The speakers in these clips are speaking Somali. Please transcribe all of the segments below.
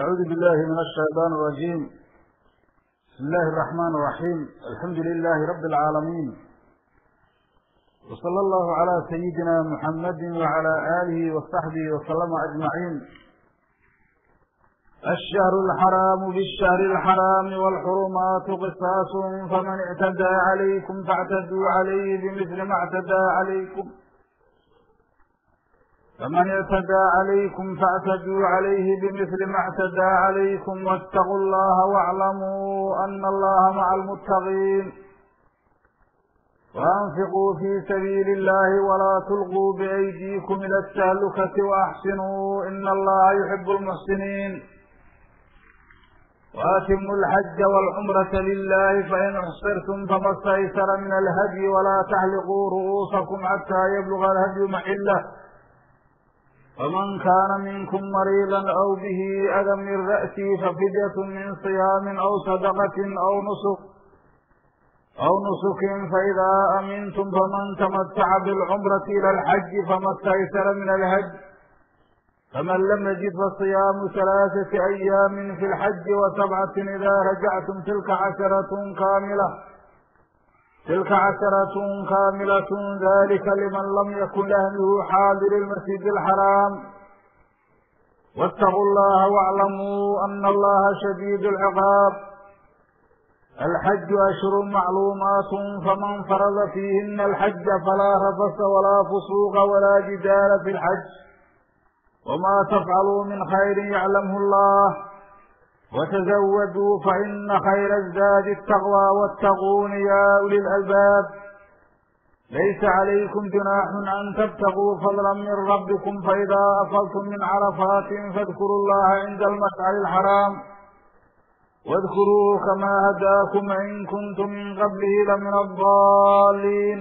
أعوذ بالله من الشيطان الرجيم. بسم الله الرحمن الرحيم. الحمد لله رب العالمين. وصلى الله على سيدنا محمد وعلى آله وصحبه وسلم أجمعين. الشهر الحرام بالشهر الحرام والحرمات قصاص فمن اعتدى عليكم فاعتدوا عليه بمثل ما اعتدى عليكم. فمن اعتدى عليكم فاعتدوا عليه بمثل ما اعتدى عليكم واتقوا الله واعلموا أن الله مع المتقين. وأنفقوا في سبيل الله ولا تلقوا بأيديكم إلى التهلكة وأحسنوا إن الله يحب المحسنين. وأتموا الحج والعمرة لله فإن أحصرتم فما استيسر من الهدي ولا تحلقوا رؤوسكم حتى يبلغ الهدي محله. فمن كان منكم مريضا أو به أذى من رأسه ففدية من صيام أو صدقة أو نسك أو نسك فإذا أمنتم فمن تمتع بالعمرة إلى الحج فما استيسر من الهدي فمن لم يجد فصيام ثلاثة أيام في الحج وسبعة إذا رجعتم تلك عشرة كاملة تلك عشرة كاملة ذلك لمن لم يكن أهله حاضر المسجد الحرام. واتقوا الله واعلموا أن الله شديد العقاب. الحج أشهر معلومات فمن فرض فيهن الحج فلا رفث ولا فسوق ولا جدال في الحج. وما تفعلوا من خير يعلمه الله. وتزودوا فإن خير الزاد التقوى واتقون يا أولي الألباب. ليس عليكم جناح أن تبتغوا فضلا من ربكم فإذا أفضتم من عرفات فاذكروا الله عند المشعر الحرام. واذكروه كما هداكم إن كنتم من قبله لمن الضالين.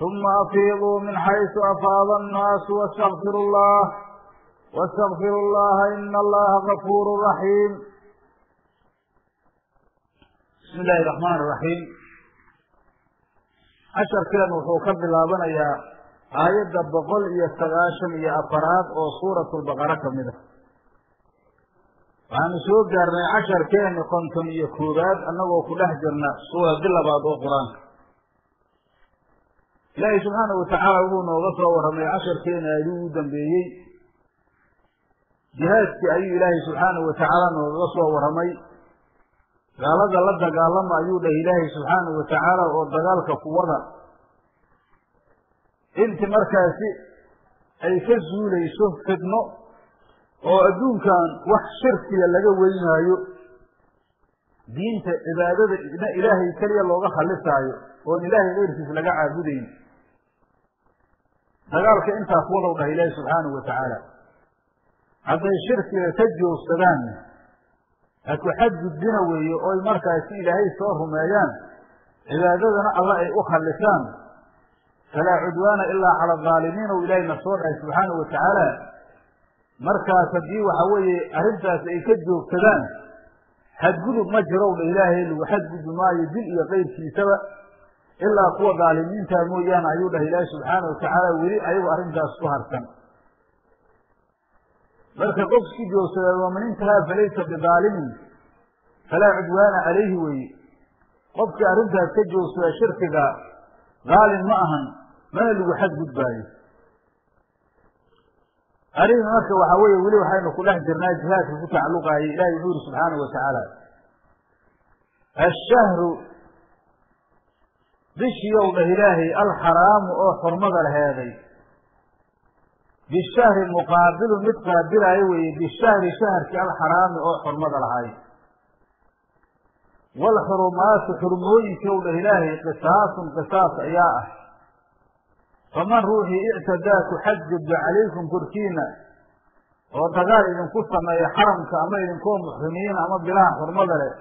ثم أفيضوا من حيث أفاض الناس واستغفروا الله. واستغفiruu اllaha in allaha غafuur raxiim bismi illahi الرaxmaan الraxiim casharkeen wuxuu ka bilaabanayaa aayadda boqol iyo sagaashan iyo afaraad oo suurat lbaqara ka mid a waxaanu soo gaarnay casharkeeni konton iyo koowaad annagoo ku dhex jirna suuradi labaad oo qur-aanka ilaahay subxaana watacaala wuxuu nooga soo warramay casharkeena aadii ugu dambeeyey jihaadkii ayuu ilaahay subxaanahu watacaala noogaga soo warramay gaalada la dagaalama ayuu dhah ilaahay subxaanahu watacaala oo dagaalka kuwada inti markaasi ay ka zuulayso fidno oo adduunkan wax shirkiya laga weynaayo diinta cibaadada na ilaahay keliya looga khallisaayo oon ilaahay keyrkiis laga caabudayn. Dagaalka intaas wadow dhah ilaahay subxaanahu watacaala hadday shirkiga ka joogsadaan ha ku xadgudbina weeye oy markaasi ilaahay soo rumeeyaan cibaadadana alla ay u khallisaan falaa cudwaana ilaa cala adaalimiin ou ilaahayna soo dhahay subxaanahu watacaala markaas haddii waxa weeye arrintaas ay ka joogsadaan xadgudub ma jirowna ilaahay lagu xadgudbi maayo dil iyo keyrkiisaba ilaa kuwa daalimiinta mooyaane ayuu dhahay ilaahay subxaanahu watacaala weli ayagu arrintaas ku harsan marka qofki joogsadaa waman intahaa falaysa bidaalimin. Falaa cudwaana calayhi weeye. Qofkii arrintaas ka joogsadaa shirkiga daalim ma ahan mana lagu xadgudbaayo. Arrin marka waxaa weeye weli waxaynu ku dhex jirnaa jihaadka ku tacalluqaayay ilahi wuxuu yihi subxaanahu watacaala ashahru bishiyow dhah ilaahay alxaraamu oo xurmada laheeday bishahri muqaabilu mid qaabilaayo weeye bishahri shaharkii alxaraami oo xurmada lahay waalxurumaatu xurmooyinkii ow dhah ilaahay qisaasun qisaas ayaa ah faman ruuxii ictadaa ku xadgudba calaykum korkiina oo dagaal idinku sameeya xaramka ama idinkoo muxrimiina ama bilaha xurmada leh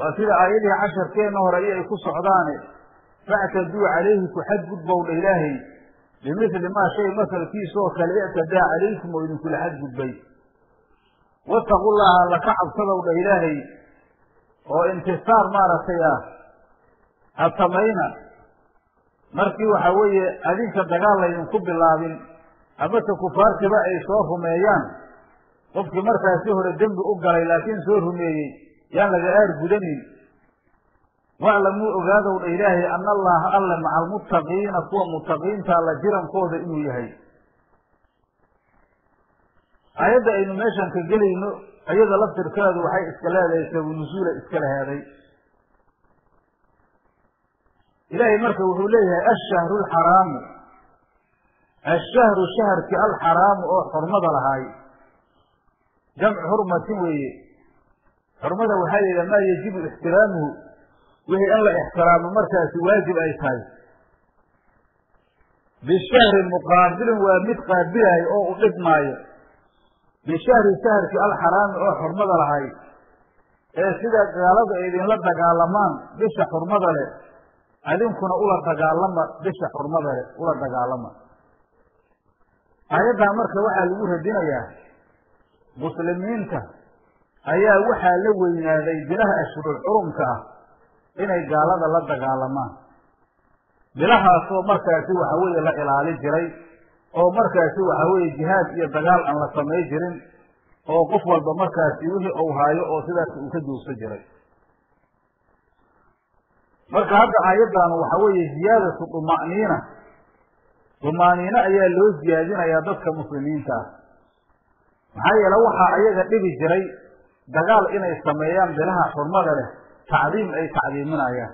waa sida aayadihii casharkeenna hore iyo ay ku socdaane factaduu calayhi ku xadgudbow dha ilaahay bimithli maa shay masalkiisa oo kale ictadaa calaykum oo idinkula xadgudbay wattaqu llaha alla ka cabsadow dha ilaahay oo intisaar maaragtay ah ha samayna markii waxa weeye adinka dagaal laydinku bilaabin amase kufaartiba ay soo rumeeyaan qofkii markaasi hore dembi u galay laakiin soo rumeeyey yaan laga aar gudanin waclamuu ogaadow dha ilaahay ana allaha alle maca almuttaqiina kuwa muttaqiinta alla jirankooda inuu yahay. Aayadda aynu meeshan ka gelayno iyada laftirkeedu waxay iska leedahay sabunusuula iska laheeday ilaahay marka wuxuu leeyahay ashahru alxaraamu ashahru shaharkii alxaraamu oo xurmada lahaay. Jamcu xurmatin weeye. Xurmada waxaa la maa yajibu ixtiraamuhu wixii in la ixtiraamo markaasi waajib ay tahay. Bishahri muqaabilin waa mid qaabilaayo oo u dhigmaayo bishahri shaharkii alxaraami oo xurmada lahay ee sida gaaladu ay idinla dagaalamaan bisha xurmada leh adinkuna ula dagaalama bisha xurmada leh ula dagaalama. Aayaddaa marka waxaa lagu radinayaa muslimiinta ayaa waxaa la weynaaday bilaha ashhurul xurumka ah inay gaalada la dagaalamaan bilahaasoo markaasi waxa weeye la ilaali jiray oo markaasi waxa weeye jihaad iyo dagaal aan la samay jirin oo qof walba markaasi wixii uu haayo oo sidaas uu ka joogsan jiray. Marka hadda aayaddan waxa weeye ziyaadatu duma'niina duma'niino ayaa loo ziyaadinayaa dadka muslimiinta ah. Maxaa yeele waxaa ayaga dhibi jiray dagaal inay sameeyaan bilaha xurmada leh tacdiim ay tacdiiminayaan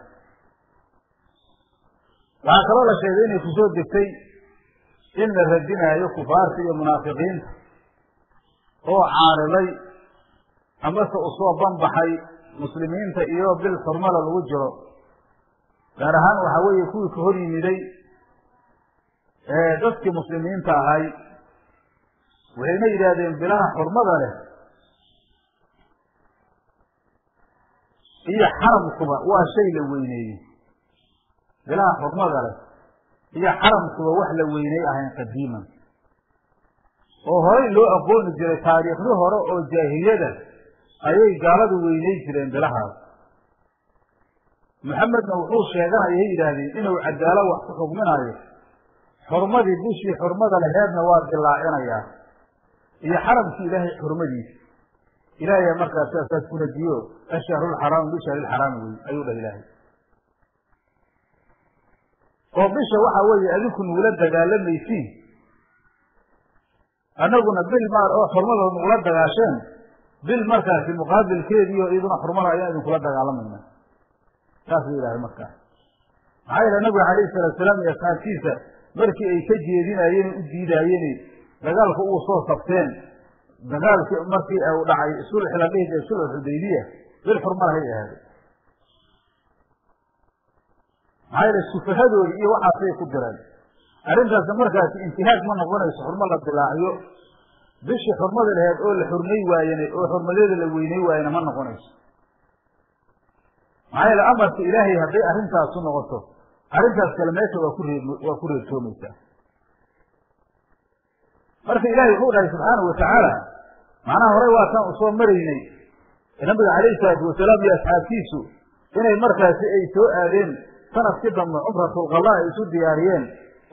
waxaa kaloo la sheegay inay ku soo degtay in la radinaayo kufaarta iyo munaafiqiinta oo caariday amase u soo banbaxay muslimiinta iyo bil xurmada lagu jiro gaar ahaan waxaa weeye kuwii ka hor yimiday dadkii muslimiinta ahay waxayna yidhaahdeen bilaha xurmada leh iyo xaramkuba waa shay la weyneeyey. Bilaha xurmada leh iyo xaramkuba wax la weynay ahayn qadiiman. Oo horay loo aqooni jiray taariikhdii hore oo jaahiliyada ayay gaaladu weynay jireen bilahaas. Maxamedna wuxuu sheeganayay yidhaahdeen inuu cadaalo wax ku xugminayo xurmadii bishii xurmada laheedna waa dilaacinayaa iyo xaramkii ilaahay xurmadiisa ilaahay markaas saasaas ku radiyo ashahrualxaraamu bishahri lxaraami wey ayuu dhah ilaahay. Oo bisha waxa weeye adinku nugula dagaalamaysiin annaguna bil maar oo xurmada nugula dagaasheen. Bil markaasi muqaabilkeediio iyaduna xurmada ayaan idinkula dagaalamayna saasuu yidhahday markaas maxaa yeele nabiga calayhi salatu salaam iyo asxaabtiisa markii ay ka jeedinaayeen u diidaayeen dagaalka ugu soo sabteen dagaalkii markii u dhacay sulxi la dhihi jiray sulx xudaybiya bil xurmadahay ahaaday maxaa yeele sufahadoodi iyo waxaasay ku direen arrintaasna markaasi intihaag ma noqonayso xurmo la dilaaciyo bishii xurmada laheed oo la xurmay waayene oo xurmadeeda la weynay waayena ma noqonayso. Maxaa yeele amarka ilaahay hadday arrintaasu noqoto arrintaas kale meesha waa ku reeb waa ku reebtoomaysaa marka ilaahay wuxuu dhahay subxaanahu watacaala macnaha horey waataan u soo maraynay nabiga calayhi salaatu wasalaam iyo asxaabtiisu inay markaasi ay soo aadeen sannadkii dambe cumratulqalla ay isu diyaariyeen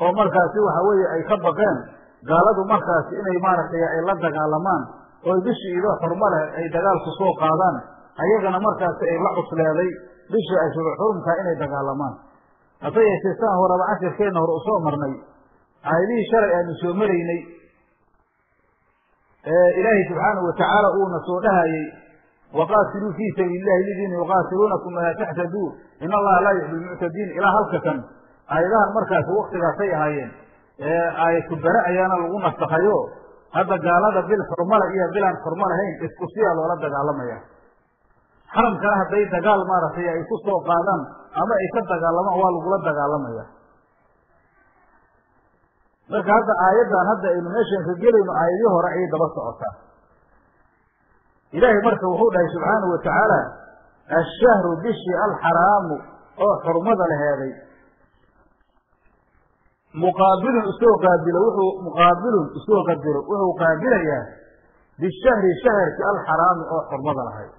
oo markaasi waxa weeye ay ka baqeen gaaladu markaasi inay maaragtay ay la dagaalamaan oo bishii idoo xurmo leh ay dagaalku soo qaadaan ayagana markaasi ay la cusleeday bishii ashhuru xurumka inay dagaalamaan. Hase yeeshee saan horeba cashirkeenna hore u soo marnay aayadihii shalay aanu soo maraynay ilaahay subxaanahu watacaala uuna soo dhahayey waqaatiluu fii sabiili illahi aladiina yuqaatiluunakum walaa taxtaduu in allaha laa yuxbi lmuctadiin ilaa halka kan aayadahan markaasi waktigaasay ahaayeen. Aayatu bare ayaana lagu nasakayo hadda gaalada bil xurmale iyo bilaan xurmo lahayn isku siyaa loola dagaalamaya. Xaramkana hadday dagaal maaragtay ay ku soo qaadaan ama ay ka dagaalamaan waa lagula dagaalamaya marka hadda aayaddan hadda aynu meeshan ka gelayno aayadii hore ayay daba socotaa. Ilaahay marka wuxuu dhahay subxaanahu watacaala ashahru bishii alxaraamu oo xurmada laheeday. Muqaabilun isoo qaabilo wuxuu muqaabilun isoo qadiro wuxuu qaabilayaa bishahri shaharki alxaraami oo xurmada lahayd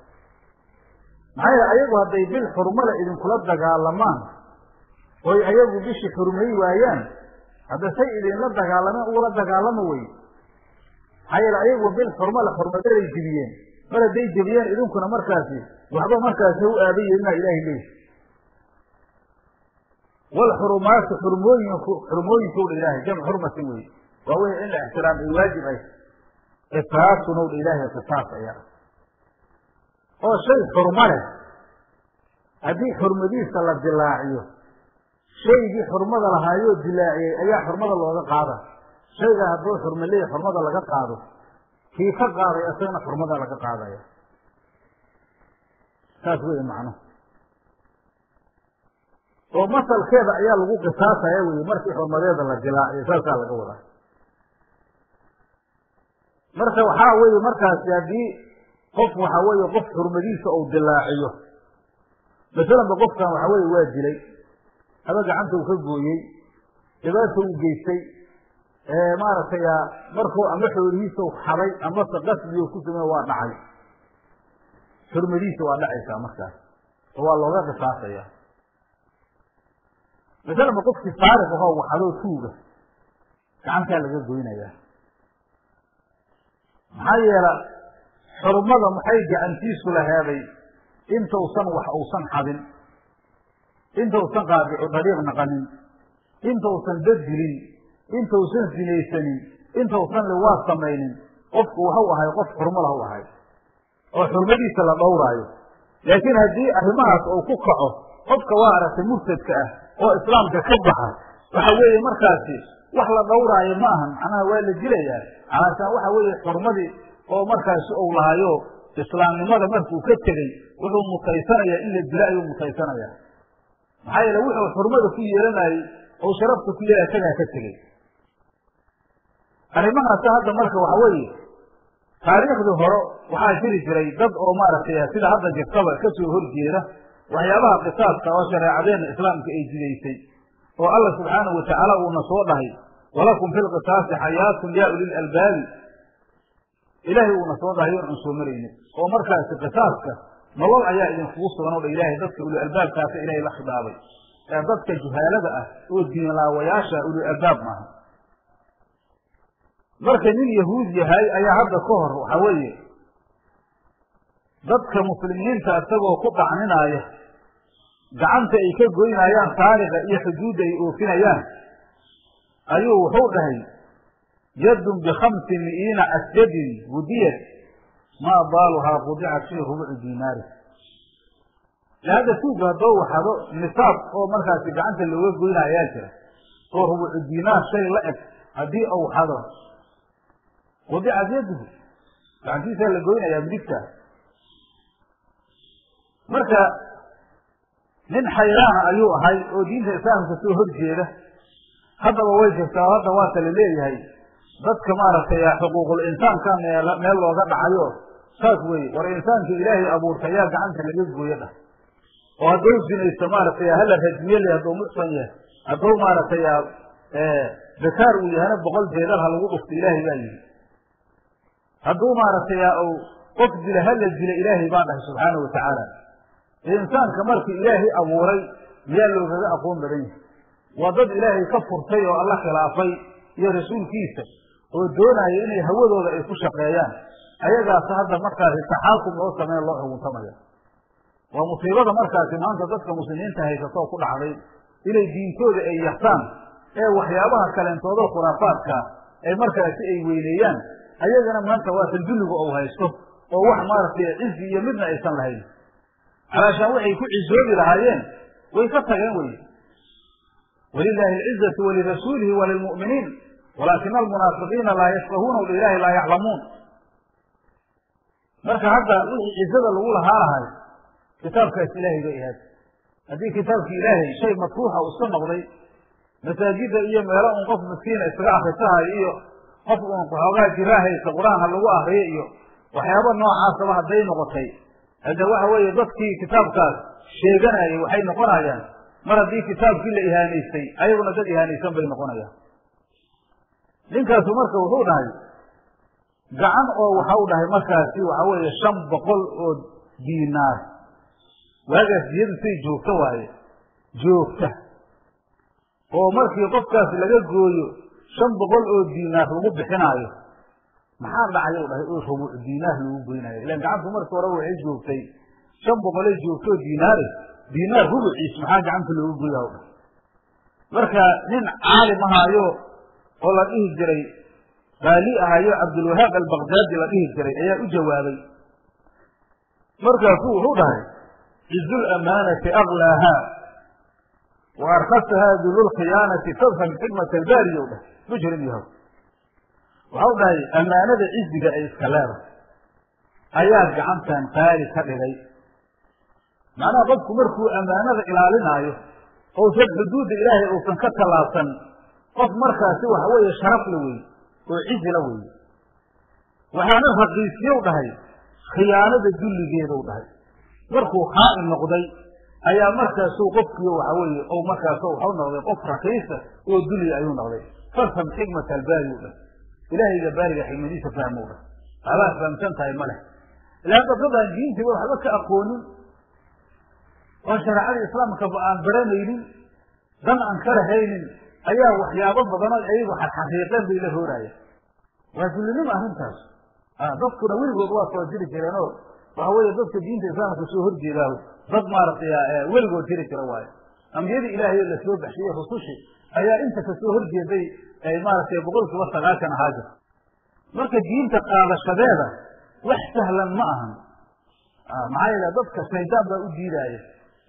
maxaa yeele ayagu hadday bil xurmale idinkula dagaalamaan oy ayagu bishii xurmay waayaan hadda say idinla dagaalameen ugula dagaalama wey maxaa yeele ayagu bil xurmo xurmadaday jebiyeen. Mar hadday jebiyeen idinkuna markaasi waxba markaasi u aadan yeelina ilaahay leeyi walxurumaatu xurmooyinku xurmooyinkowdha ilaahay jamc xurmatin wey waa wey in la ixtiraam ay waajib ay. Qisaasunowdha ilaahay qisaas ayaa. Oo shay xurmo leh. Haddii xurmadiisa la dilaaciyo shaygii xurmada lahaayoo dilaaciyey ayaa xurmada looga qaada. Shaygaa hadduu xurmo leeya xurmada laga qaado. Kii ka qaaday isagana xurmada laga qaadaya. Saas wey macnuhu oo masalkeeda ayaa lagu qisaasaya wey markii xurmadeeda la dilaaciyo saasaa laga wadaa. Marka waxaa weye markaasi haddii qof waxa weeye qof xurmadiisa uu dilaaciyo. Masalanba qofkan waxa weye waa dilay aba gacanta uu ka gooyey. Dhibaata uu geystay. Maaragtay markuu ama xoolihiisa xaday amase qasbiyo ku sameeye waa dhacay. Xurmadiisa waa dhacaysaa markaas oo waa looga qisaasaya. Masalanba qofkii saariq ahoo waxadoo tuuga gacantaa laga goynayaa. Maxaa yeela xurmada maxay gacantiisu laheeday intausan wax uusan xadin intausan qaadicu dariiq naqanin intausan dadilin intausan sinaysanin intausan liwaad samaynin qofku waxu ahay qof xurmo lahu ahay oo xurmadiisa la dhowraayo. Laakiin haddii arrimahaas uu ku kaco qofka waa aragtay murtadka ah oo islaamka ka baxa waxa weeye markaasi wax la dhowraayo ma ahan macnaha waa la dilayaa. Calaashaan waxa weeye xurmadii oo markaasi uu lahayo islaamnimada markuu ka tegey wuxuu mutaysanayaa in la dilo ayuu mutaysanayaa maxaa yeele wuxuu xurmada ku yeelanayey oo sharafta ku yeelaya isagaa ka tegey. Arrimahaasa hadda marka waxa weeye taariikhdii hore waxaa jiri jiray dad oo maaragtay sida hadda jirtaba ka soo horjeeda waxyaabaha qisaaska oo shareecadeenna islaamka ay jidaysay oo alla subxaanahu watacaala uuna soo dhahay walakum fi lqisaasi xayaatun yaa ulil albaabi ilaahay uuna soo dhahay yoon aan soo maraynin oo markaasi qisaaska nolol ayaa idinkugu sugan o dha ilaahay dadka ulil albaabkaasa ilaahay la khidaabay. Dadka juhaalada ah oo diinlaawayaasha ulil albaab maaha. Marka nin yahuud yahay ayaa hadda ka hor waxa weeye dadka muslimiinta isagoo ku dhacninaya gacanta ay ka goynayaan taariqa iyo xuduudda ay oofinayaan ayuu wuxuu dhahay yadun bikhamsi mi'iina asjadin wudiyat maa baaluhaa qudicat fii rubuci diinaari hadda tuuga haddoo waxado nisaab oo markaasi gacanta looga goynaya ayaa jira. Oo rubucu diinaar shay la eg haddii uu xado. Qudicat yaduhu gacantiisaa la goynayaa midigta marka nin xayraana ayuu ahay oo diinta islaamka soo horjeeda haddaba way jirtaa hadda waata la leeyahay. Dadka maaragtay xuquuqul insaanka meel looga dhacayo saas weye war insaanka ilaahay abuurtay ayaa gacanta laga gooyo dhah oo hadduu sinaysto maaragtay hala rajmiye le hadduu muxsan yahay. Hadduu maaragtay bakaar uu yahana boqol jeedal ha lagu dhufto ilaahay baa yihi hadduu maaragtay qof dila hala dila ilaahay baa dhahay subxaana wa tacaala. Insaanka markii ilaahay abuuray miyaa loogaga aqoon badan yahay. Waa dad ilaahay ka furtay oo alla khilaafay iyo rasuulkiisa oo doonaya inay hawadooda ay ku shaqeeyaan ayagaas hadda markaasi taxaakum loo sameyn loo xuguntamaya waa musiibada markaasi maanta dadka muslimiinta haysato oo ku dhacday inay diintooda ay yaxtaan ee waxyaabaha kaleentoodo khuraafaadka ay markaasi ay weyneeyaan. Ayagana maanta waa tandulliga ou haysto oo wax maaragtay cizi iyo midna aysan lahayn. Calaashaan waxay ku cizoobi lahaayeen way ka tageen wey. Walilaahi alcizatu walirasuulihi walilmu'miniin walaakina almunaafiqiina laa yafqahuuna o ilaahi laa yaclamuun marka hadda wixii cizada lagu lahaa lahay kitaabkaas ilaahay bay ahaad haddii kitaabki ilaahay shay matruuxa uu iska noqday masaajida iyo meelo un qof miskiina iskaga akrisahayo iyo qof un xoogaa jiraahaysa qur'aan ha lagu akriyo iyo waxyaaba noocaasaba hadday noqotay. Hadda waxa weeye dadkii kitaabkaas sheeganayay waxay noqonayaan mar haddii kitaabkii la ihaanaystay ayaguna dad ihaanaysan bay noqonayaan. Ninkaasu marka wuxuu dhahay gacan oo waxau dhahay markaasi waxa weeye shan boqol oo diinaar. Waagaas diyadu say joogta waaye? Joogta. Oo markii qofkaas laga gooyo shan boqol oo diinaar lagu bixinaayo maxaa dhacay u dhahay? Oo rubuuc diinaar loogu goynaayo ilan gacantu markii hore waxay joogtay shan boqolay joogtoo diinaare diinaar rubuciis maxaa gacanta loogu goyaa u dhahay? Marka nin caalim ahaayo oo la dhihi jiray qaali ahaayo cabdulwahaab albakdaadi la dhihi jiray ayaa u jawaabay. Markaasuu wuxuu dhahay cizu lamaanati aklaahaa wa arkasahaa dululkhiyaanati tadham xikmat albaariya u dhahay. Mujrim yahow waxau dhahay ammaanada ciziga ay iska leedahay ayaa gacantan qaali ka dhigay. Macnaha qofku markuu ammaanada ilaalinaayo ousan xuduudda ilaahay uusan ka tallaabsan qof markaasi waxa weeye sharaf la weeye oo cizi la weeye. Waxaana raqiisiyow dhahay khiyaanada dulligeedau dhahay. Markuu khaa'in noqday ayaa markaasuu qofkiyo waxa weeye ou markaasu waxau noqday qof raqiisa oo dulli ayuu noqday. Fafham xikmat albaari u dhahay. Ilaahayga baariga xikmadiisa fahmow dhahay. Abaad fahamsan tahay ma leh. Ilaan dadadaan diintiiba waxba ka aqoonin oo shareecada islaamkaba aan baranaynin dan aan ka rahaynin ayaa waxyaabo badanoo ayagu xaqiiqeen bay la hooraya waa dullinimo arrintaas dadkuna weligood waa soo jiri jireenoo waxa weeye dadka diinta islaamka soo horjeedaaho dad maaragtay weligood jiri jira waayo. Ambiyadii ilaahay la soo baxshiyey rusushi ayaa inta ka soo horjeeday ay maaragtay boqol kiiba sagaashan ahaa jirta marka diinta qaadashadeeda wax sahlan ma ahan. Maxaa yeele dadka shaydaan baa u diidaaya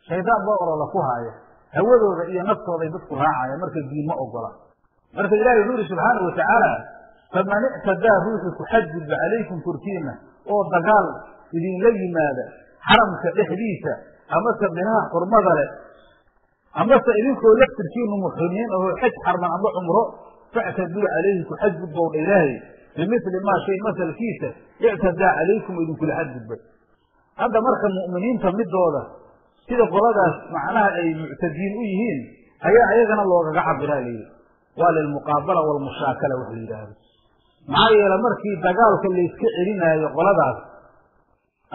shaydaan baa olola ku haaya hawadooda iyo naftooday dadku raacaya marka diin ma ogola. Marka ilahi wuxuu yihi subxaana watacaala faman ictadaa ruuxii ku xadgudba calaykum korkiina oo dagaal idinla yimaada xaramka dhexdiisa amase bilaha xurmada leh amase idinkoo laftirkiinu muxrimiin ahoo xaj xarman amba cumro factaduu calayhi ku xadgudbowdha ilaahay bimili maa shay masalkiisa ictadaa calaykum idinkula xadgudbay hadda marka mu'miniinta midooda sida qoladaas macnaha ay muctadiin u yihiin ayaa ayagana loogaga cabiraa layidhi waa lilmuqaabala walmushaakala wax la yidhaahdo. Maxaa yeele markii dagaalka layska celinaayo qoladaas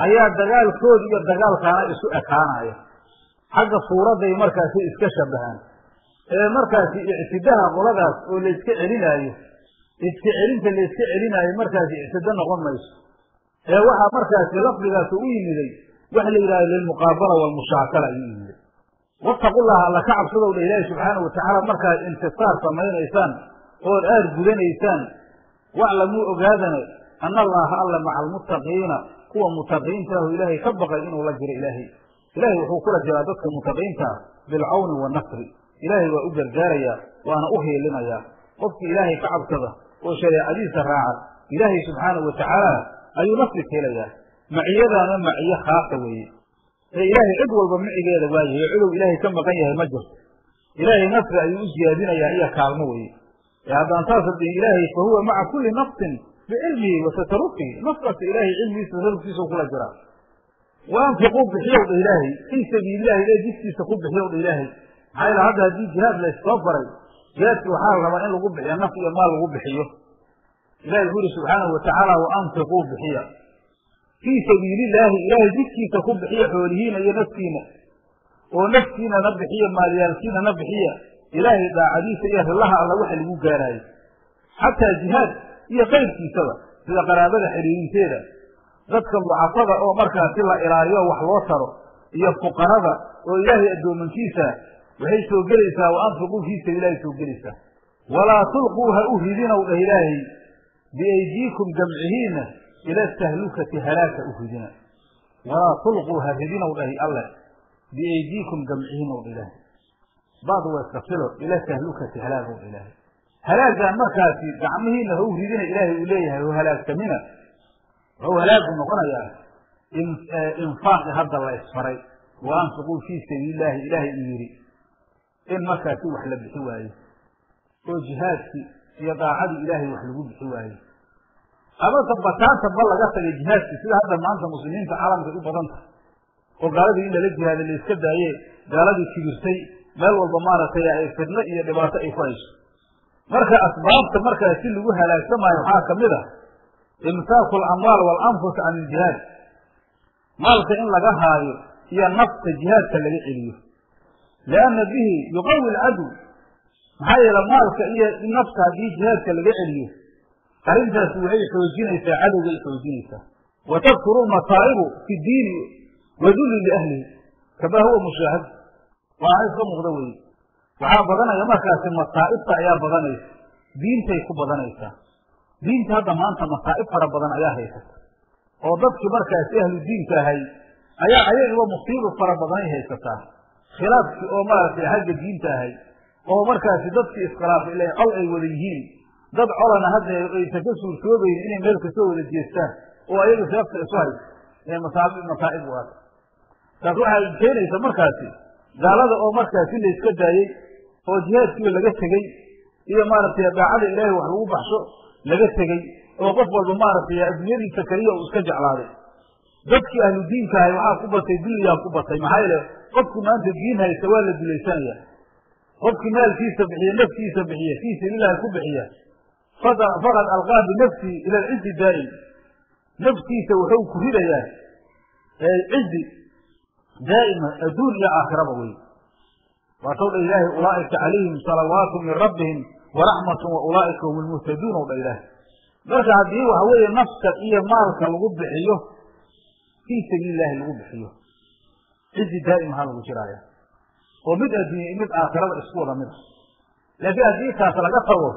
ayaa dagaalkooda iyo dagaalkaana isu ekaanaya. Xagga suuradday markaasi iska shabahaan. Ee markaasi ictidaha qoladaas oo layska celinaayo iska celinta layska celinaayo markaasi ictido noqon mayso. Ee waxaa markaasi lafdigaas u yimiday waxa la yidhahdo lilmuqaabala walmushaakala ayuu yimiday wattaqullaha alla ka cabsadow dha ilaahi subxaanau watacaala markaad intisaar samaynaysaan ood aad gudanaysaan waclamuu ogaadane ana allaha alla maca almuttaqiina kuwa mutaqiinta ahu ilaahay ka baqay inuu la jiro ilaahay. Ilaahay wuxuu kula jiraa dadka mutaqiinta ah bilcawni waannasri ilaahay waa u gargaarayaa waana u hiilinayaa qofkii ilaahay ka cabsada oo shareecadiisa raaca ilaahay subxaanau watacaala ayuu nasri ka maciyadaana maciyo khaasa weeye. Ee ilaahay cid walba micigeeda waayahay cidow ilaahay ka maqan yahay ma jirto. Ilaahay nasri ayuu u siyaadinayaa iyo kaalmo weeye. Ee haddaan saas haddii ilaahay fa maca kulli nafsin bicilmihi wa tasarufihi nafkasta ilaahay cilmigiisa tasarufkiisa kula jiraa wa anfiquu ilaahay. Fii sabiilillahi ilahay jidkiisa ku bixiyow dha ilaahay. Maxaa yaele hadda haddii jihaad layssoo faray jihaadki waxaa la rabaa in lagu bixiyo naf iyo maal lagu bixiyo. Ilahi wuxuu yihi subxaanahu watacaala wa anfiquu bixiya fii sabiilillaahi ilaahay jidkiisa ku bixiya xoolihiina iyo naftiina. oo naftiinana bixiya maalyaalkiinana bixiya ilaahay daacadiisa iyo rillaha alla waxa lagu gaaraayo. Xataa jihaad iyo kayrkiisaba sida qaraabada xiriirinteeda dadka ducafada oo markaasi la ilaaliyo wax loo taro iyo fuqarada oo ilaahay addoomankiisa waxay soo gelaysaa wa anfiquu fii sabiililahi soo gelaysaa. Walaa tulquu ha u ridinow dhah ilaahay biaydiikum gamcihiina ila tahlukati halaaka u ridina walaa tulquu ha ridinow dhahi alle biaydiikum gamcihiinow dha ilaahay bacdu waa filo ila tahlukati halaagow dha ilaahay halaagaan markaasi gacmihiina ha u ridina ilaahay uu leeyahay ho halaagsamina wuxuu halaagu noqonayaa infaaqi hadda la isfaray wa anfiquu fii sabiilillaahi ilaahay uu yidhi in markaasi wax la bixi waayo oo jihaadkii iyo daacadii ilaahay wax lagu bixi waayo amase bataanta ba laga tagay jihaadkii sida hadda maanta muslimiinta caalamkay u badan tahay. Oo gaaladii in lala jihaada la iska daaye gaaladii kibirtay meel walba maaragtay ay fidno iyo dhibaato ay ku hayso. Marka asbaabta markaa si lagu halaagsamaayo waxaa ka mid ah imsaaku alamwaal waalanfus can iljihaad maalka in laga haayo iyo nafta jihaadka laga celiyo. Lianna bihi yuqawi alcadow maxaa yeele maalka iyo nafta haddii jihaadka laga celiyo arrintaasi waxay xoojinaysaa cadowgay xoojinaysaa. Wa tadkuru masaa'ibu fi diini wadulli liahlihi kamaa huwa mushaahad. Waana iska muuqda weeye. Waxaa badanaya markaasi masaa'ibta ayaa badanaysa. Diintay ku badanaysaa diinta hadda maanta masaa'ib fara badan ayaa haysata. Oo dadkii markaasi ahlu diinka ahay ayaa ayagiba musiibo fara badanay haysataa. Khilaafkii oo maaragtay xagga diinta ahay oo markaasi dadkii iskhilaaf ila col ay wada yihiin dad colana hadda aysan ka suurtoobayn inay meel ka soo wada jeestaan oo ayaga seefta isu hayso masaab masaa'ib u aata taas waxay keenaysa markaasi gaalada oo markaasi la iska daayey oo jihaadkiiba laga tegey iyo maaragtay daacada ilaahay wax lagu baxsho laga tegey oo qof walba maaragtay adduunyadiisa keliya uu iska jeclaaday. Dadkii ahlu diinka ahay waxaa ku batay dulliyaa ku batay maxaa yeele qofku maanta diin haysta waa la dulaysanaya. Qofkii maalkiisa bixiya naftiisa bixiya fii sabiililahi ku bixiya faqad alqaa binafsihi ila alcizi daa'im. Naftiisa wuxuu ku ridayaa cizi daa'ima adduun iyo aakhiraba wey waatw dha ilaahi ulaa'ika calayhim salawaatu min rabbihim waraxmatu wa ulaa'ika hum lmuhtaduun ow dha ilaahi marka haddii waxa weeye nafta iyo maalka lagu bixiyo fii sabiili illahi lagu bixiyo. Cizi daa'im ha lagu jiraaya. Oo mid adduunya mid aakhirada isku wada mid a laakiin haddii taas laga tago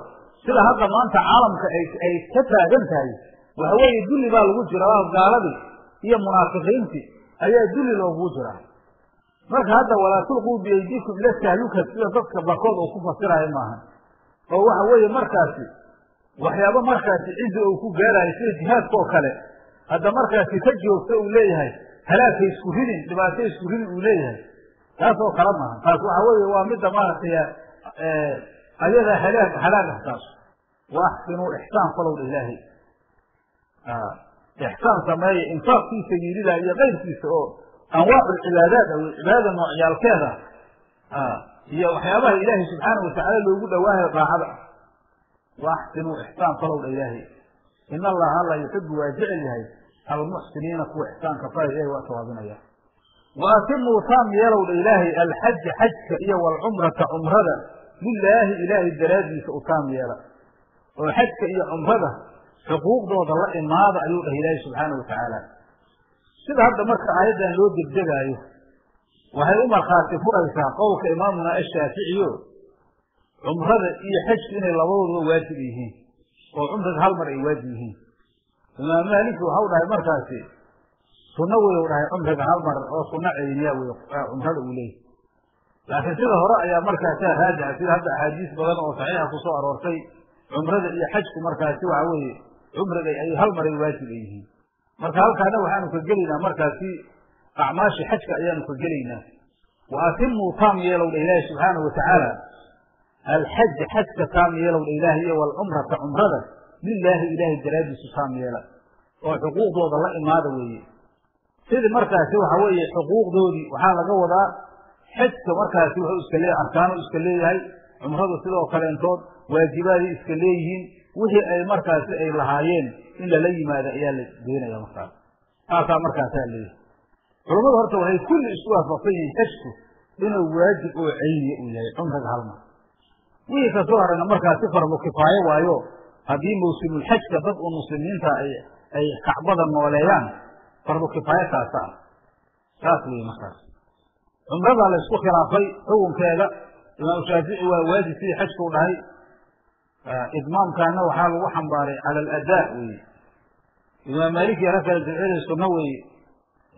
sida hadda maanta caalamka ay ka taagan tahay waxa weeye dulli baa lagu jiraa gaaladii iyo munaafiqiintii ayaa dulli loogu jiraa. Marka hadda walaa tulquu biyaydikum ila tahluka sida dadka barkood uu ku fasiraayo maaha. Oo waxa weeye markaasi waxyaabo markaasi cizi uu ku gaarayo sida jihaadka oo kale hadda markaasi ka joogta uu leeyahay halaagka isku ridin dhibaato isku ridin uu leeyahay taas oo kale maaha. Taas waxa weeye waa midda maaragtay ayada halaag halaag ah taas wa axsinuu ixsaan falowdha ilaahay ixsaan sameeya infaaq fii sabiililah iyo kayrkiisa oo anwaac cibaadaad ah cibaadada noocyaalkeeda iyo waxyaabaha ilaahay subxaana watacaala loogu dhawaahayo daacada wa axsinuu ixsaan falowdha ilaahay in allaha alla yuxibu waa jecel yahay almuxsiniina kuwa ixsaanka falay ilahay waa tawaabinaya wa atimuu taam yeelowdha ilaahay alxaja xajka iyo walcumrata cumrada lilaahi ilaahay daraaddiisa u taam yeela oo xajka iyo cumrada xuquuqdooda la imaada ayuu dhahay ilaahay subxaana watacaala sida hadda marka aayaddan loo degdegaayo waxay u markhaati furaysaa qowlka imaamuna ashaaficiyo cumrada iyo xajku inay labadooduba waajib yihiin oo cumrada hal mar ay waajib yihiin. Imaam maaliki waxau dhahay markaasi sunno wey dhahay cumriga hal mar oo sunno ceyniya wey cumrada uu leeyahy laakiin sida hore ayaa markaasaa raajixa sida hadda axaadiis badan oo saxiixa ku soo aroortay cumrada iyo xajku markaasi waxa weeye cumriga ay hal maray waajib ay yihiin. Marka halkaana waxaanu ka gelaynaa markaasi acmaashi xajka ayaanu ka gelaynaa. Wa atimuu taam yeelowdha ilaahi subxaana watacaala alxaja xajka taam yeelowdha ilaahi iyo walcumrata cumrada lilaahi ilaahay daraaddiisu taam yeela. Oo xuquuqdooda la imaada weeye. Sidii markaasi waxa weeye xuquuqdoodii waxaa laga wadaa xajka markaasi wuxuu iska leeyahay arkaanu iska leeyahay cumradu sidoo kaleentood waajibaaday iska leeyihiin wixii ay markaasi ay lahaayeen in lala yimaado ayaa la doonaya markaas taasaa markaasaa leeyahay culammadu horta waxay kulli isku waafaqsan yihiin xajku inuu waajib oo cayniya uu yahay cumriga halmar wixii ka soo harayna markaas si fardu kifaayo waayo haddii mawsimulxajka dad un muslimiinta ay kacbada nooleeyaan fardu kifaayo kaasa ah saas wey markaas. Cumradaa la isku khilaafay xukunkeeda imaam shaafici waa waajib sidii xajka u dhahay idmaamkaana waxaa lagu xambaaray cala aladaa weye imaam maaliki ala kala jeceli sunno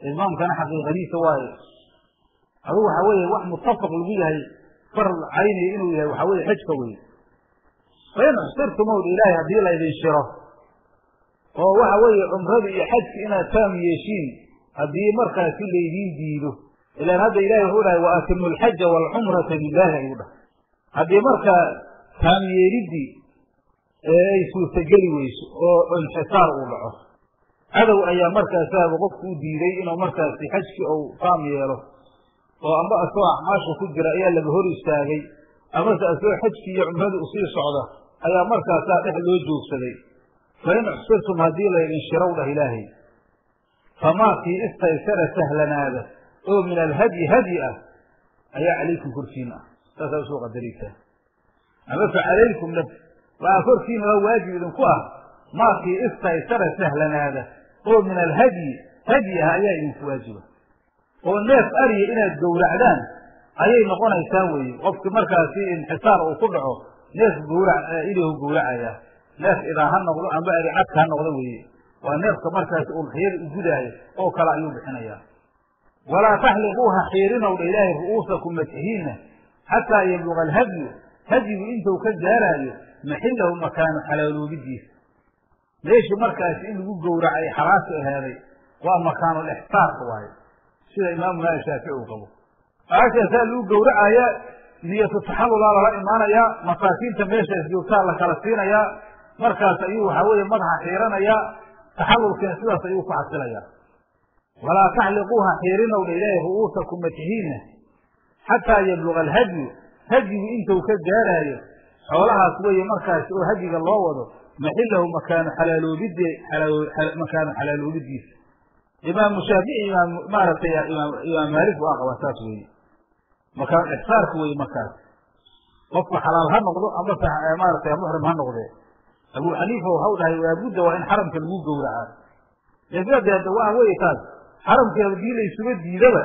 idmaamkana xaqiiqadiisa waaye. Adu waxa weeye wax mutafaq lagu yahay far caynaya inuu yahay waxaa weye xajka weye fain uxsirtumowd ilaahay haddii laydin shiro oo waxa weeye cumradii iyo xajki inaad taam yeeshiin haddii markaasi laydiin diido ilaan hadda ilahay wuxuu dhahay wa atimu alxaja waalcumrata lilaahi ayuu dhahay haddii markaa taam yeeliddii ee ay suurtageli weyso oo inxisaar uu dhaco cadow ayaa markaasaaba qofku u diiday inuu markaasi xajkii uu taam yeelo oo amba asagoo acmaasha ku jira ayaa laga hor istaagay amase asagoo xajkii iyo cumradii u sii socda ayaa markaasaa dhex loo joogsaday. Fain uxsirtum haddii laydin shirow dhah ilaahay. Famaa kii istaysara sahlanaada oo min alhadyi hadyi ah ayaa calaykum korkiina ah. Saasaa u soo qadaraysaa ama fa calaykum laf waxaa korkiina waa waajib idinku ah. Maakii istaysara sahlanaada oo min alhadyi hadyi ah ayaa idinku waajiba. Oo neef ariya inaad gowracdaan ayay noqonaysaa weeye. Qofki markaasi inxisaar uu ku dhaco neef gowrac ilahu gowracaya. Neef idaa ha noqdo amba ari cadka ha noqdo weeye. Waa neefka markaasi ulxiyada u gudaayo oo kale ayuu bixinayaa walaa taxliquuha xiirinow dha ilaahay ru'uusakum masixiina xataa yabluga alhadyu hadyigu intuu ka gaaraayo maxillahu makaanu xalaaloobidiisa meeshii markaasi in lagu gowracay xalaasha ahaaday waa makaanul ixsaarka waaye sida imaamu maalik shaafici uu qabo aashaasaa lagu gowracayaa niyatu taxallulaa lala imaanayaa masaakiinta meeshaas joogtaa la kala siinayaa markaas ayuu waxaa weeye madaxa xiiranayaa taxallulkiina sidaas ayuu ku xasilayaa walaa taxliquuha xiirinow dha ilaahay ru'uusakum matixiina xataa yabluga alhadyu hadyigu intuu ka gaaraayo xoolahaas weeye markaasi oo hadyiga loo wado maxillahu makaanu xalaaloobide makaanu xalaaloobidiisa imaamu shaafici imaam maaragtay imaam maalik waa qabaa saas weeye makaanu ixsaarka weeye markaas qofka xalaal ha noqdo amase maaratay muxrim ha noqdee abu xaniifa waxau dhahay waabudda waa in xaramka lagu gowracaa eeade hadda waa weye taas xaramkii haddii la isuga diidaba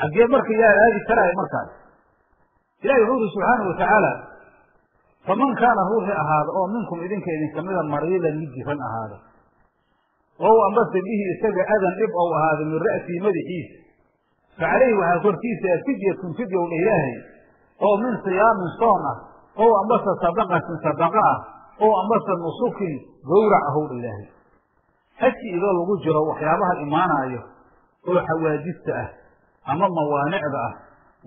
xaggee marka yaa aadi karaayo markaas. Ilahi wuxuu yidhi subxaana watacaala faman kaana ruuxii ahaada oo minkum idinka idinkamida mariidan mid jiran ahaada ow ambase bihi isaga adan dhib ou ahaada min ra'sii madaxiisa fa caleyhi waxaa korkiisa fidyatun fidyow dha ilaahay oo min siyaamin soon ah ow ambase sadaqatin sadaqa ah ow ambase nusukin gowrac ahow dha ilaahay xajki idoo lagu jiro waxyaabaha imaanaayo oo xawaajista ah ama mawaanicda ah.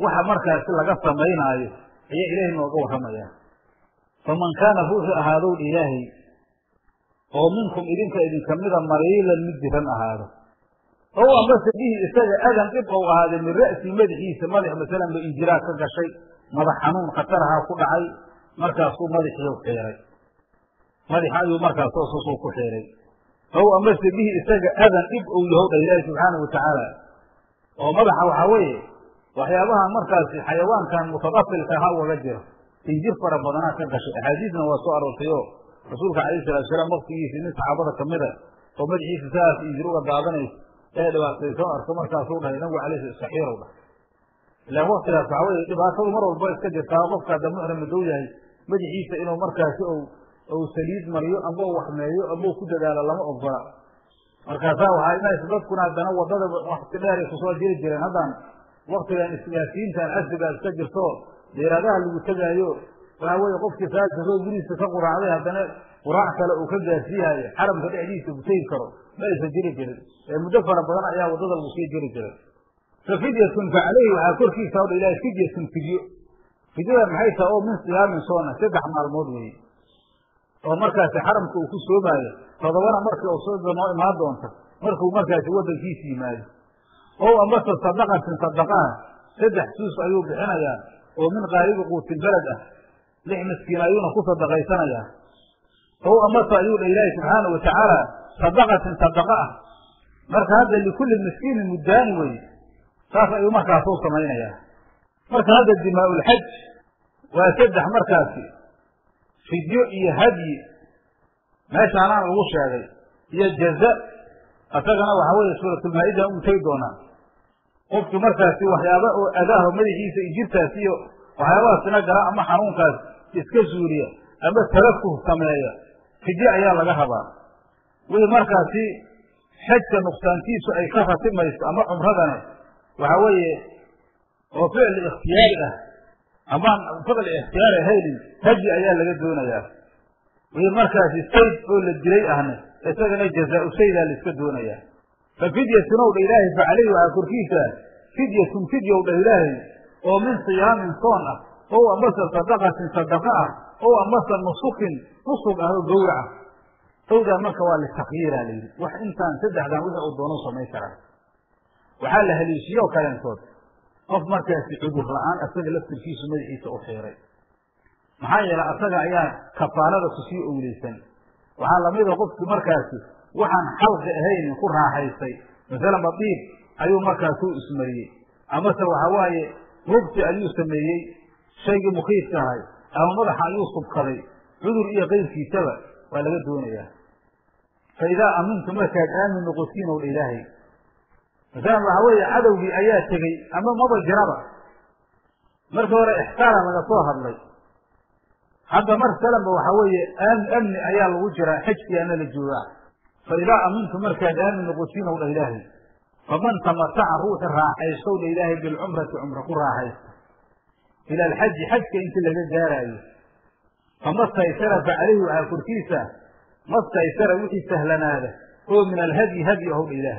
Waxa markaasi laga samaynaayo ayaa ilaahay nooga warramayaa. Faman kaana ruuxii ahaadow ilaahay oo minkum idinka idinkamida mariilan mid jiran ahaado. Ow ambase bihi isaga adan dhib ou ahaaday min ra'sii madaxiisa madax masalan ba injiraa ka gashay madax xanuun khatarahaa ku dhacay markaasuu madaxiiu xiiray madaxa ayuu markaas hoosusuu ku xiiray ow ambase bihi isaga adan dhib ou yahow dha ilaahi subxaana wa tacaala. Oo madaxa waxaa weeye waxyaabahan markaasi xayawaankan mutadafilka ha ugaga jiro. Injir fara badanaa ka gashay axaadiisna waa soo aroortay oo rasuulka calayhi salatu salaam waktigiisii nin saxaabada kamida oo madaxiisa saas injir uga daadanaysa ee dhibaataysan arko markaasuu dhahay nabigu alayhi saxiirow dhahay. Ilaan waktigaas waxaa weye dhibaatadu mar walba iska jirtaa qofka hadda muxrim madow yahay madaxiisa inuu markaasi ou saliid mariyo amba u waxmeeyo amba u ku dadaalo lama ogola markaasaa waxaa imanaysa dadkuna haddana waddada wakti dheeray ku soo jiri jireen. Haddaan waktigan isgaasiintan casrigaa iska jirto deeraadaha lagu tegaayo waxaa weeye qofkii saakasoo gurihiisa ka quraacday haddana quraac kale uu ka gaarsiihayo xaramka dhexdiisa ku tegi karo ma aysan jiri jirin. Ee muddo fara badan ayaa waddada lagu sii jiri jiray. Fa fidyatun fa caleyhi waxaa korkiisa o dha ilahay fidyatun fidyo. Fidyada maxay tahay? Oo min siyaamin soona saddex maalmood weeye oo markaasi xaramka uu ku soomaayo todobana markii u soo noo imaan doonta markuu markaasi waddankiisa yimaado ow ambase sadaqatin sadaqaha saddex suus ayuu bixinayaa oo min qaalibi quutilbaled ah lix miskiin ayuuna ku sadaqaysanayaa. Ow ambase ayuu dha ilaahi subxaana wa tacaala sadaqatin sadaqa ah. Marka hadda likulli miskiinin muddaani weye saas ayuu markaasuu samaynayaa. Marka hadda dimaa-ulxaj waa saddex markaasi fidyo iyo hadyi meeshaanaan lagu sheegay iyo jaza. Isagana waxaa weeye suuratulmaa-idan uu tegi doonaa qofkii markaasi waxyaaba oo adaaho madaxiisa injirtaas iyo waxyaabahaasina gala ama xanuunkaas iska suuriya ama talafuh sameeya fidyo ayaa laga rabaa. Wixii markaasi xajka nuqsaantiisu ay ka ratimayso ama cumradane waxaa weeye oo ficli ikhtiyaari ah amaan ficli ikhtiyaari ahaynin haji ayaa laga doonayaa. Wixii markaasi sayd oo la dilay ahne isagana jazaa-u saydaa la iska doonayaa. Fa fidyatun ow dha ilaahay fa caleyhi waxaa korkiisa fidyatun fidyow dha ilaahay oo min siyaamin soon ah ow ambase sadaqatin sadaqa ah ow ambase nusukin nusug ah oo gowrac ah. Owdaa marka waa litakyiira la yidhi. Wax intaan saddexdan wixii uu doono samayn karaa waxaa la haleeshiyeoo kaleentood qof markaasi cudur la'aan asaga laftirkiisu madaxiisa u xiiray maxaa yeelay asaga ayaa kafaarada ku sii owleysan. Waxaa lamida qofkii markaasi waxaan xalqi ahaynin ku raaxaystay masalan badiib ayuu markaasuu ismariyey. Amase waxa waaye mubti ayuu sameeyey. Shaygii mukiiska ahay ama madaxa ayuu subkaday. Cudur iyo qeyrkiisaba waa laga doonayaa. Fa idaa amintu markaad aamin noqotiin ow ilaahay masalan waxa weeye cadowgii ayaa tegey ama maba jiraba. Marka hore ixsaana laga soo hadlay. Hadda mar salanba waxa weeye amni ayaa lagu jiraa xajkiyaana la joogaa. Fa idaa amintu markaad aamin noqotiin ow dha faman tamataca ruuxi raaxaystow dha ilaahay bilcumrati cumra ku raaxaysta ila alxaji xajka intii laga gaaraayo. Famastaysara fa caleyhi waxaa korkiisa. Mastaysara wixii sahlanaada. Oo min alhadyi hadyi ahow dha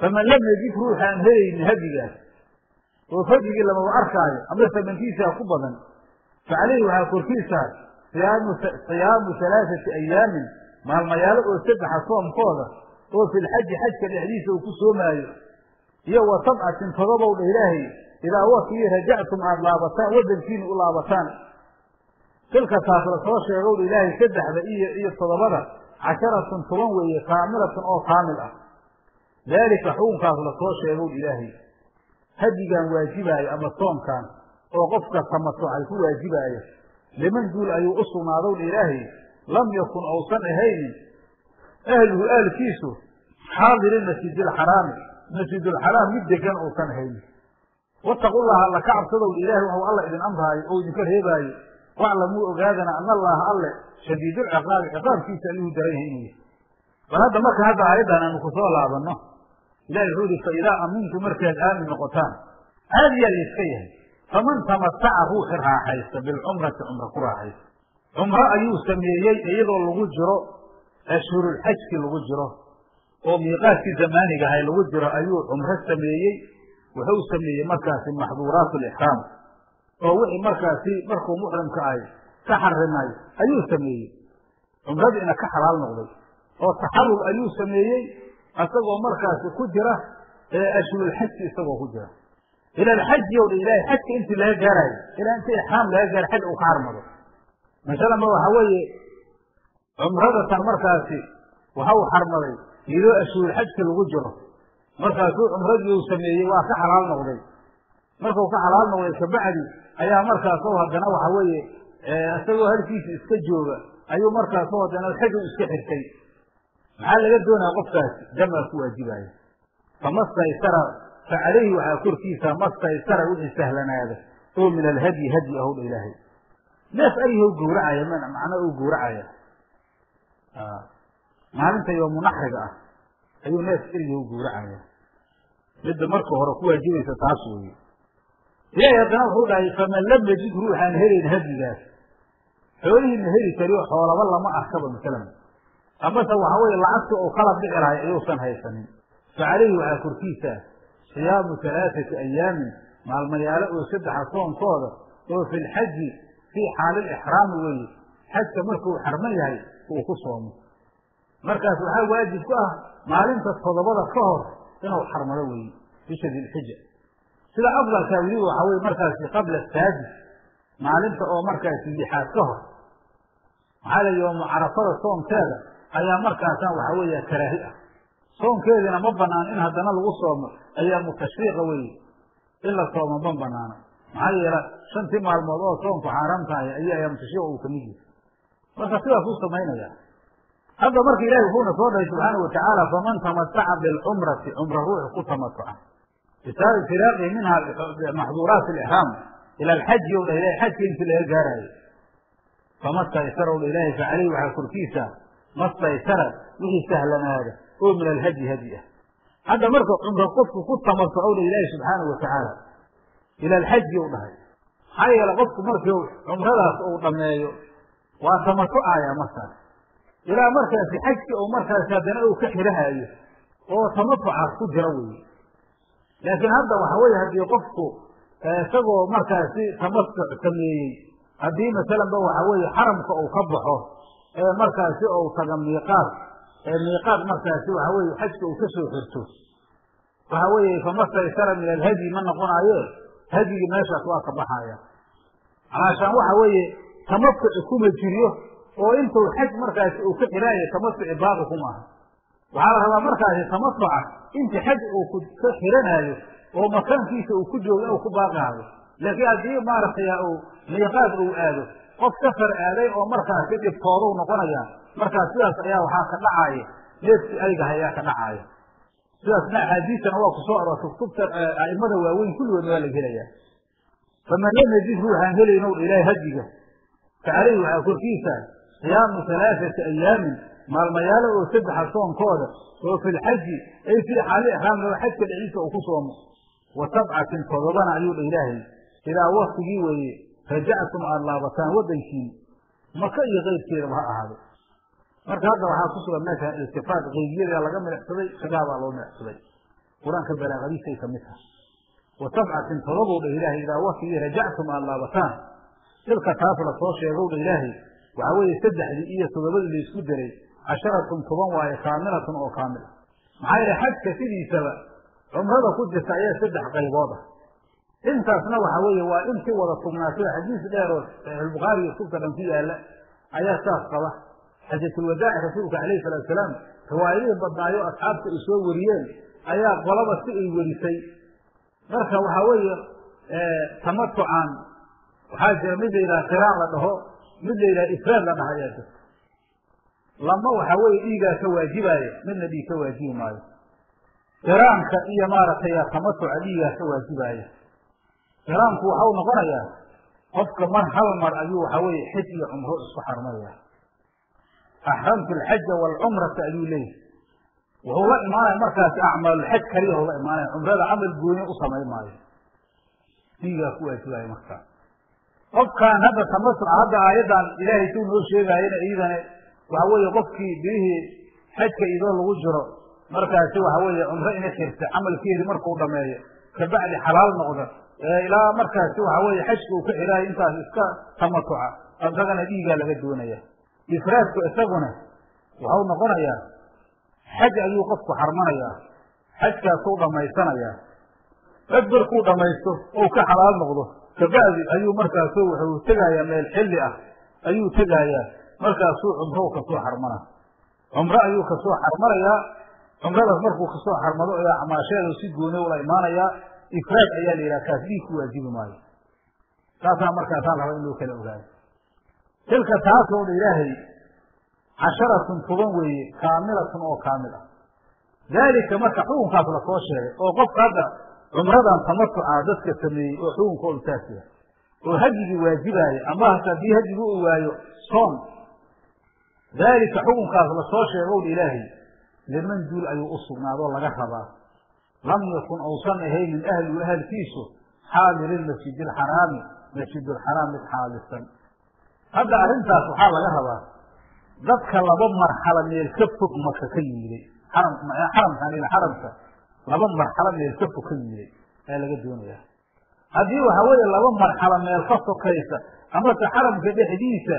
faman lam yajid ruuxaan helaynin hadyigaas oo hadyigii lamaba arkaayo ama samankiisaa ku badan fa caleyhi waxaa korkiisa siyaamu halaaثati ayaamin maalmayaalo oo saddexa soomkooda oo fi lxaji xajka dhexdiisa uu ku soomaayo iyo wa sabcatin todobow dha ilaahay idaa wakii rajactum aada laabataan wadankiina u laabataan tilka taas la soo sheegow dha ilaahay saddexda iyo iyo toddobada casharatun toban weeye kaamilatun oo kaamil ah daalika xukunkaas la soo sheegow ilaahay. Hadyigan waajibaayo ama soomkan oo qofka tamatucay ku waajibaayo liman duul ayuu u sugnaadow dha ilaahay lam yakun ousan ahaynin ahluhu ahlkiisu xaadiri masjid alxaraami masjidulxaraam mid degan uusan ahaynin wataqu llaha alla ka cabsadow dha ilaahay waxuu alla idin amraayo oo idinka reebaayo. Waclamuu ogaadana ana allaha alle shadiidulciqaabi ciqaabkiisa ayuu daran yahay inuu yahay. Bal hadda marka hadda aayaddan aanu ku soo laabanno ilahi wuxuu yihi fa idaa amintu markaad aamin noqotaan caadiyaa layska yahay faman tamataca ruuxi raaxaysta bilcumrati cumra ku raaxaysta cumro ayuu sameeyey iyadoo lagu jiro ashhurulxajkii lagu jiro oo miiqaadkii zamaanigahay lagu jiro ayuu cumro sameeyey wuxuu sameeyey markaasi maxduuraat lixraam oo wixii markaasi markuu muxrimka ahay ka xarimay ayuu sameeyey cumradiina ka xalaal noqday oo taxarul ayuu sameeyey isagoo markaasi ku jira ashhurulxajki isagoo ku jira. Ila alxaji ow dha ilahay xajka intii laga gaaraayo ilaa inta ixraam laga gaaro xaj uu ka xarmado masalanba waxa weeye cumradatan markaasi waxa uu xarmaday iyadoo ashhurulxajki lagu jiro. Markaasuu cumradii uu sameeyey waa ka xalaal noqday. Markuu ka xalaal noqday kabacdi ayaa markaaso haddana waxa weeye isagoo halkiisa iska jooga ayuu markaaso haddana xaj u iska xirtay maxaa laga doonaya qofkaasi damaa ku waajibaayo. Famastaysara fa calayhi waxaa korkiisa mastaysara wixii sahlanaada. Oo min alhadyi hadyi ahow dha ilaahay. Neef ayahw gowracaya macna uu gowracaya. Maalinta yoomunaxriga ah ayuu neef eryahu gowracaya. Midda marka hore ku waajibaysa taas weeye. Ilaahay haddana wuxuu dhahay faman lam yajid ruuxaan helayn hadyigaas xoolihiina heli kariyo xoolaba lama arkaba masalan amase waxa weeye lacagta uu kala dhici lahay ayuusan haysanin. Fa calayhi waxaa korkiisa siyaamu halaaثati ayaamin maalmayaalo oo saddexa soonkooda oo fi lxaji fii xaalilixraami weeye xajka markuu xarman yahay uu ku soomo. Markaas waxaa waajib ku ah maalinta todobada ka hor inuu xarmado weeye bisha dilxija sida afdalkaa weliba waxaa weye markaasi qabla saadis maalinta oo markaasi lixaad ka hor. Maxaa la yoomu carafada soonkeeda ayaa markaasna waxa weeye karaahi ah. Soonkeediina ma banaan in haddana lagu soomo ayaamu tashriiqa weeye. In la soomo ma banaano maxaa yeele shantii maalmood oo soonku xaaraam tahay ayo ayaamu tashriiqa uu ka mid yahay. Marka sidaas u samaynaya hadda marka ilahi wuxuuna soo dhahay subxaana watacaala faman tamataca bilcumrati cumra ruuxu ku tamatuca bisaabi firaaqihi minha maxduuraat alixraam ila alxaji ow dhah ilahay xajka intii laga gaaraayo. Famastaysara ow dha ilahay fa caleyhi waxaa korkiisa mastaysara wixii sahlanaada oo min alhadyi hadyi ah. Hadda marka cumra qofku ku tamatucow dha ilaahi subxaanau watacaala ila alxaji ou dhahay maxaa yeele qofku markii cumradaas uu dhameeyo waa tamatucaya markaas. Ilaa markaasi xajki ou markaasi haddana uu ka xirahaayo oo tamatucaas ku jira weeye. Laakiin hadda waxa weeye haddii qofku isagoo markaasi tamatuc sameeyey haddii masalanba waxa weeye xaramka uu ka baxo markaasi ou taga miiqaad. Ee miiqaad markaasi waxa weeye xajka uu ka soo xirto. Waxa weeye famastaysara min alhadyi ma noqonaaye? Hadyigii meeshaas waa ka baxaya alaashaan waxa weeye tamatuci kuma jiriyo oo intuu xaj markaasi uu ka xiraayo tamatuci baaqi kuma aha. Waxaa la rabaa markaasi tamatuca intii xaj uu ka xiranaayo oo makaankiisa uu ku joogo inuu ku baaqi hayo laakiin haddii maaragtay uu miiqaad uu aado qof safar aaday oo markaasi dhibtooduu noqonaya markaas sidaas ayaa waxaa ka dhacaya neefkii aygaha ayaa ka dhacaaya sidaasna axaadiistana waa ku soo aroortay kutubta a'imada waaweyn kulligood waa laga helayaa faman lam yajid ruuxaan helaynow ilaahay hadiga fa caleyhi waxaa korkiisa siyaamu halaaثati ayaamin maalmayaalo oo saddexa soonkooda oo fi lxaji ay fii xaali ixraamkaba xajka dhiciisa uu ku soomo. Wa sabcatin todobana ayuu dha ilaahay. Idaa waktigii weeye rajactum aada laabataan waddankiin maka iyo keyrkeedaba ha ahaado. Marka hadda waxaa ku sugan meeshan iltifaat qeybiyadaa laga milixsaday khidaabaa loo milixsaday qur'aanka balaaqadiisay ka mid tahay. Wa sabcatin todobow dha ilaahay idaa waktigii rajactum aada laabataan tilka taas la soo sheegow dha ilaahay waxaa weeye saddexdii iyo todobadii la isku daray casharatun toban waaye kaamilatun oo kaamil. Maxaa yeele xajka sidiisaba cumrada ku jirta ayaa saddex qaybood ah intaasna waxa weeye waa intii wada sugnaatay xadiis dheeroo saxiixulbukhaari iyo kutubta dhan ku yaalla ayaa saas qaba. Xajatulwadaaci rasuulka calayhi salaatu salaam riwaayadihii badnaayo asxaabta ay soo wariyeen ayaa qolaba si ay werisay marka waxaa weeye tamatucan waxaa jira mid la yidhaha qiraan la dhaho mid la yidhaha ifraad la dhaha ayaa jirta. Lama waxaa weeye dhiigaa ka waajibaaya midna dhiig ka waajibi maayo. Qiraanka iyo maaragtay tamatuca dhiigaa ka waajibaaya qiraanku waxau noqonayaa qofka mar hal mar ayuu waxa weeye xij iyo cumro isku xarmaya. Axramtu alxaja waalcumrata ayuu leeyahy wuxuu la imaanaya markaasi acmaalulxaj kaliya u la imaanaya cumrada camal gooni u samayn maayo. Dhiigaa ku waajibaayo markaa qofkaan hadda tamasuca hadda aayaddan ilaahay suu noo sheegaayana iyadane waxa weeye qofkii birihii xajka idoo lagu jiro markaasi waxa weeye cumro ina xirta camalkeedi markuu dhameeyo kabacdi xalaal noqda ilaa markaasi waxa weeye xajka uu ka xiraayo intaas iska tamatuca isagana dhiigaa laga doonaya. Ifraadku isaguna waxau noqonayaa xaj ayuu qofku xarmanayaa. Xajkaasuu dhammaysanayaa. Xaj markuu dhammaysto ou ka xalaal noqdo kabacdi ayuu markaasu wuxuu tegayaa meel xilli ah. Ayuu tegayaa. Markaasuu cumrow ka soo xarmana. Cumro ayuu ka soo xarmanayaa. Cumradaas markuu ka soo xarmado ayaa acmaasheedu si gooni ula imaanayaa ifraad ayaa la yidhaha kaas dhiig ku waajibi maayo taasaa markaasaa raba in loo kala ogaado. Tilka taasoo dha ilaahay casharatun toban weeye kaamilatun oo kaamil ah. Daalika marka xukunkaas la soo sheegay oo qofka hadda cumradan tamatuca dadka sameeyey oo xukunkoodu saas yahay oo hadyigii waajibaaya ama hase haddii hadyigi uu waayo soon. Daalika xukunkaas la soo sheegow dha ilaahay liman duul ayuu u sugnaadoo laga rabaa lam yakun uusan ahaynin ahlu ahalkiisu xaadirilmasjid alxaraami masjidulxaraam mid xaalisan hadda arrintaas waxaa laga rabaa dadka laba marxalo meel ka fog maka ka yimiday xaramkan ila xaramka laba marxalo meel ka fog ka yimiday ayaa laga doonaya haddii waxa weeye laba marxalo meel ka sokaysa amase xaramka dhexdiisa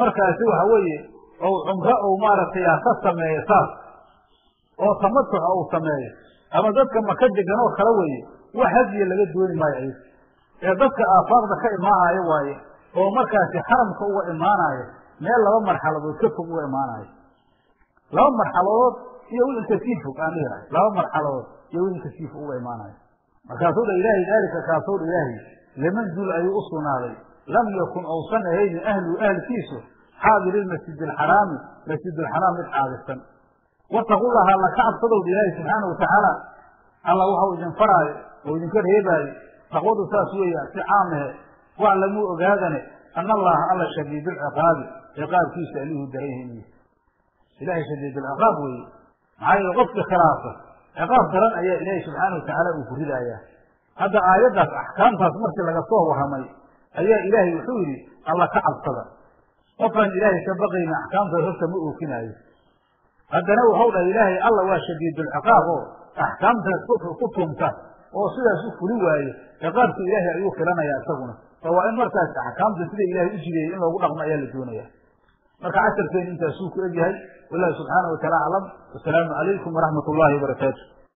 markaasi waxa weeye ou cumro ou maaragtay ka sameeyo saas oo tamatuca uu sameeyo ama dadka maka degan oo kale weeye. Wax hadiya laga dooni maayo ayag ee dadka aafaaqda ka imaanayo waaye oo markaasi xaramka uga imaanayo meel laba marxaladood ka fog uga imaanayo laba marxaladood iyo wixii ka sii fog aan dhihilahay laba marxaladood iyo wixii ka sii fog uga imaanayo markaasuu dha ilaahay daalika kaasuu dha ilaahay. Liman dul ayuu u lam yakun uusan ahaynin ahlu ahlkiisu xaadiri lmasjid alxaraami masjidulxaraam mid xaadirsan wataqullaha alla ka cabsadow dha ilaahi subxaana watacaala alla waxau idin faraayo oo idinka reebaayo taqwadu saas weeya si caamahe waclamuu ogaadane. Ana allaha alla shadiid alciqaabi ciqaabkiisa yahay inuu ilahay shadiid alciqaab weeye. Maxaa yeele qofka khilaafa ciqaab daran ayaa ilaahi subxaana watacaala uu ku ridayaa. Hadda aayaddaas axkaamtaas markii laga soo warramay ayaa ilaahay wuxuu yidhi alla ka cabsada. Qofaan ilaahay ka baqayna axkaamtaas horta ma oofinaayo haddana waxau dhahay ilaahay alla waa shadiidulciqaab oo axkaamtaas kufri ku tumta oo sidaas u fuli waayo ciqaabka ilaahay ayuu filanayaa isaguna. Oo waa in markaas axkaamta sida ilaahay u jideeyey in loogu dhaqmo ayaa la doonaya. Marka casharkeenu intaasuu ku egyahay wallahu subxaana wa taala aclam wasalaamu calaykum waraxmat ullahi wabarakaatu